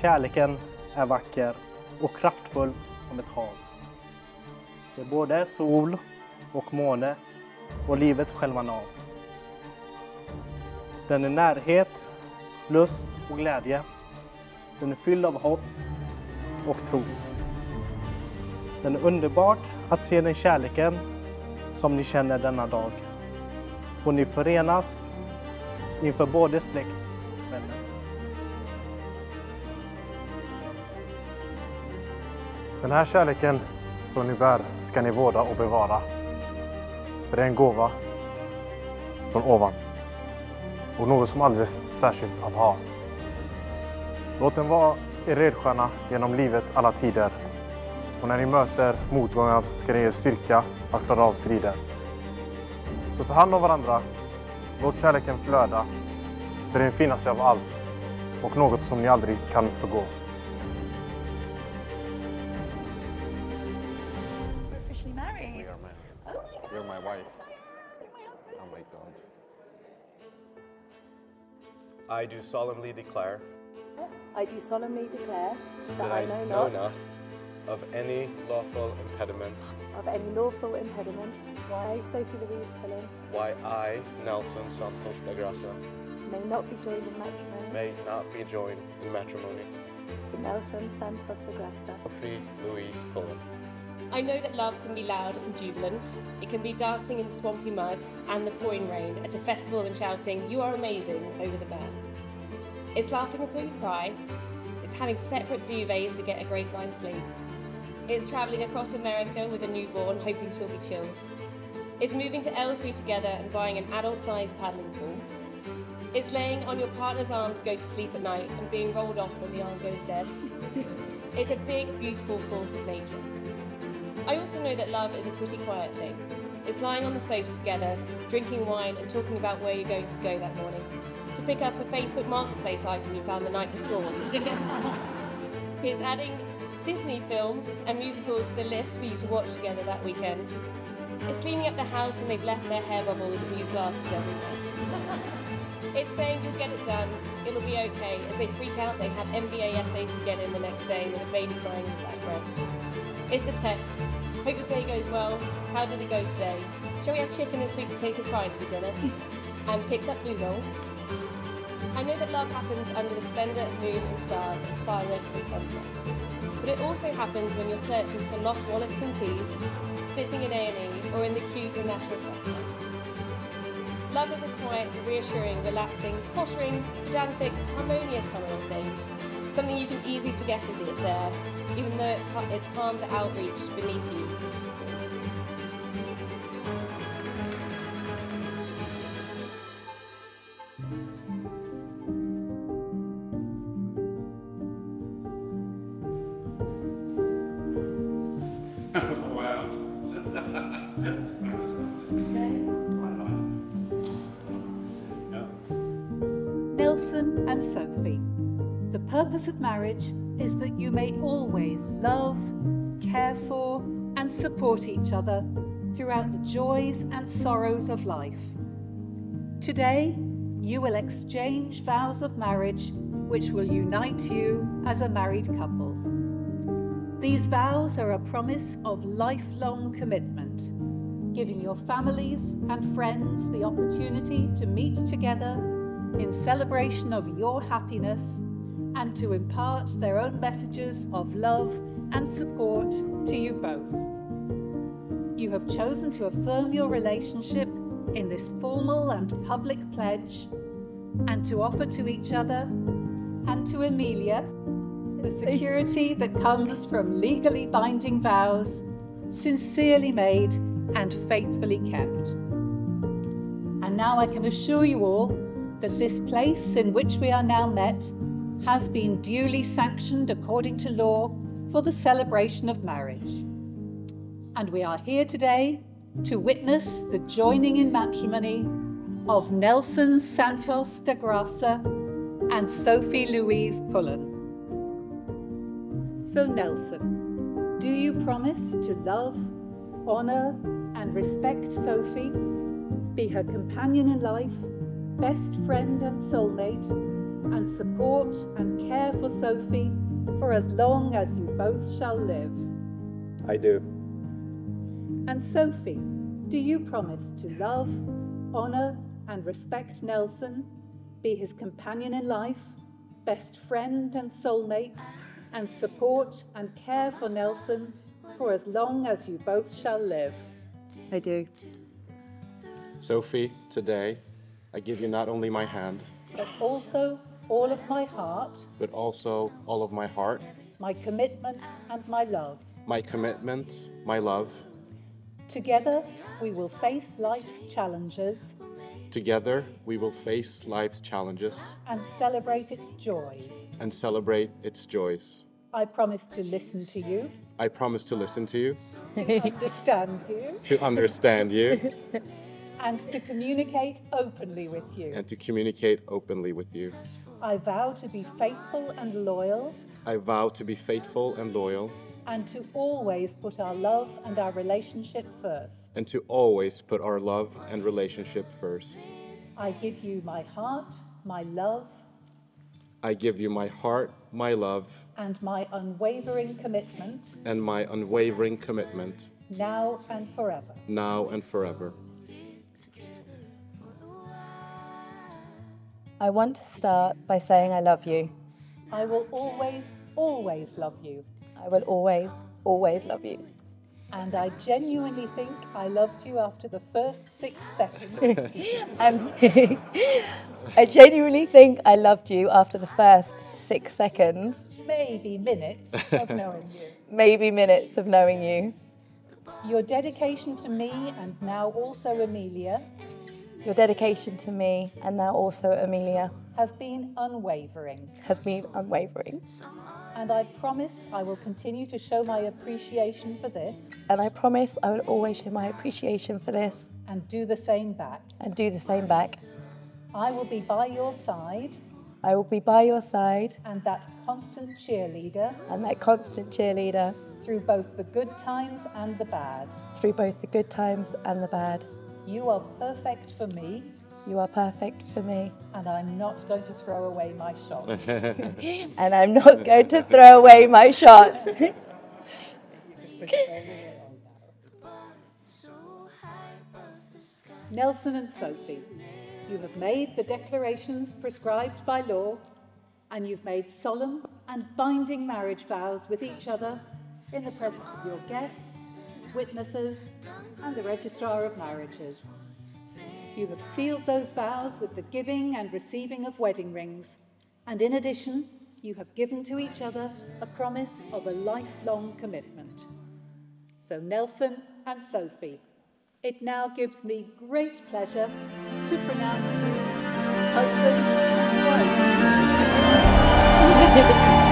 kärleken är vacker och kraftfull som ett hav. Det både är sol och måne och livets själva nav. Den är närhet, lust och glädje. Den är fylld av hopp och tro. Den är underbart att se den kärleken som ni känner denna dag. Och ni förenas inför både släkt och vänner. Den här kärleken som ni bär ska ni vårda och bevara. För det är en gåva från ovan. Och något som alldeles särskilt att ha. Låt den vara er ledstjärna genom livets alla tider. Och när ni möter motgångar ska den ge er styrka att klara av strider. Så ta hand om varandra. Låt kärleken flöda. För det är den finaste av allt. Och något som ni aldrig kan förgå. Married. We are married. Oh my God. You're my wife. My husband. Oh my God. I do solemnly declare I do solemnly declare that, that I know not, of any lawful impediment of any lawful impediment why Sophie Louise Pullen why I, Nelson Santos de Graça, may not be joined in matrimony may not be joined in matrimony. to Nelson Santos de Graça. Sophie Louise Pullen. I know that love can be loud and jubilant. It can be dancing in swampy mud and the pouring rain at a festival and shouting, You are amazing, over the band. It's laughing until you cry. It's having separate duvets to get a great night's sleep. It's travelling across America with a newborn, hoping she'll be chilled. It's moving to Aylesbury together and buying an adult sized paddling pool. It's laying on your partner's arm to go to sleep at night and being rolled off when the arm goes dead. it's a big, beautiful force of nature. I also know that love is a pretty quiet thing. It's lying on the sofa together, drinking wine, and talking about where you're going to go that morning. To pick up a Facebook Marketplace item you found the night before. It's adding Disney films and musicals to the list for you to watch together that weekend. It's cleaning up the house when they've left their hair bubbles and used glasses everywhere. It's saying you'll get it done, it'll be okay. As they freak out, they have MBA essays to get in the next day with a baby crying in the background. It's the text. Hope your day goes well. How did it go today? Shall we have chicken and sweet potato fries for dinner? and picked up noodle. I know that love happens under the splendour of moon and stars and fireworks and sunsets. But it also happens when you're searching for lost wallets and keys, sitting in A&E, or in the queue for National Trust. Love is a quiet, reassuring, relaxing, pottering, pedantic, harmonious kind of thing. Something you can easily forget is it there, even though it, its palms are outreached beneath you. And Sophie. The purpose of marriage is that you may always love, care for, and support each other throughout the joys and sorrows of life. Today, you will exchange vows of marriage which will unite you as a married couple. These vows are a promise of lifelong commitment, giving your families and friends the opportunity to meet together in celebration of your happiness and to impart their own messages of love and support to you both. You have chosen to affirm your relationship in this formal and public pledge and to offer to each other and to Amelia the security that comes from legally binding vows, sincerely made and faithfully kept. And now I can assure you all that this place in which we are now met has been duly sanctioned according to law for the celebration of marriage. And we are here today to witness the joining in matrimony of Nelson Santos de Graça and Sophie Louise Pullen. So, Nelson, do you promise to love, honour, and respect Sophie, be her companion in life, best friend and soulmate, and support and care for Sophie for as long as you both shall live. I do. And Sophie, do you promise to love, honour, and respect Nelson, be his companion in life, best friend and soulmate, and support and care for Nelson for as long as you both shall live? I do. Sophie, today, I give you not only my hand, But also all of my heart, but also all of my heart, my commitment, and my love. my commitment, my love. Together, we will face life's challenges Together, we will face life's challenges and celebrate its joys. and celebrate its joys. I promise to listen to you, I promise to listen to you, To understand you, to understand you, and to communicate openly with you. and to communicate openly with you. I vow to be faithful and loyal I vow to be faithful and loyal, and to always put our love and our relationship first. and to always put our love and relationship first. I give you my heart, my love, I give you my heart, my love, and my unwavering commitment and my unwavering commitment, now and forever. now and forever. I want to start by saying I love you. I will always, always love you. I will always, always love you. And I genuinely think I loved you after the first six seconds. And um, I genuinely think I loved you after the first six seconds, maybe minutes of knowing you. maybe minutes of knowing you. Your dedication to me and now also Amelia Your dedication to me and now also Amelia has been unwavering. has been unwavering. And I promise I will continue to show my appreciation for this And I promise I will always show my appreciation for this and do the same back. and do the same back. I will be by your side I will be by your side and that constant cheerleader and that constant cheerleader through both the good times and the bad. through both the good times and the bad. You are perfect for me, You are perfect for me, and I'm not going to throw away my shot. and I'm not going to throw away my shot. Nelson and Sophie, you have made the declarations prescribed by law, and you've made solemn and binding marriage vows with each other in the presence of your guests, witnesses, and the Registrar of Marriages. You have sealed those vows with the giving and receiving of wedding rings, and in addition, you have given to each other a promise of a lifelong commitment. So, Nelson and Sophie, it now gives me great pleasure to pronounce you husband and wife.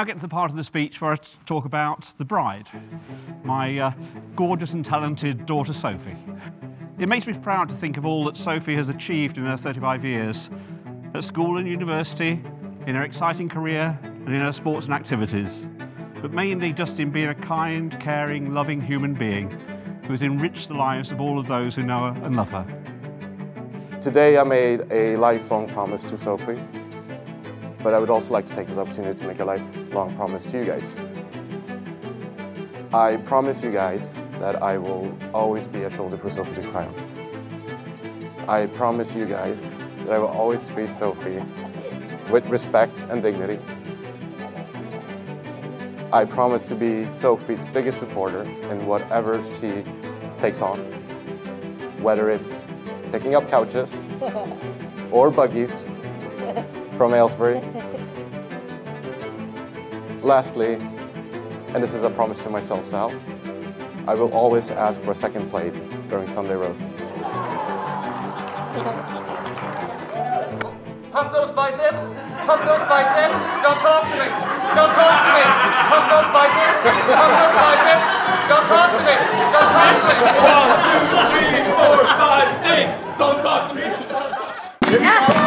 now get to the part of the speech where I talk about the bride, my uh, gorgeous and talented daughter Sophie. It makes me proud to think of all that Sophie has achieved in her 35 years at school and university, in her exciting career, and in her sports and activities, but mainly just in being a kind, caring, loving human being who has enriched the lives of all of those who know her and love her. Today I made a lifelong promise to Sophie, but I would also like to take this opportunity to make a lifelong promise to you guys. I promise you guys that I will always be a shoulder for Sophie to cry on. I promise you guys that I will always treat Sophie with respect and dignity. I promise to be Sophie's biggest supporter in whatever she takes on, whether it's picking up couches or buggies from Aylesbury. Lastly, and this is a promise to myself, Sal, I will always ask for a second plate during Sunday roast. Pump those biceps! Pump those biceps! Don't talk to me! Don't talk to me! Pump those biceps! Pump those biceps! Don't talk to me! Don't talk to me! One, two, three, four, five, six! Don't talk to me!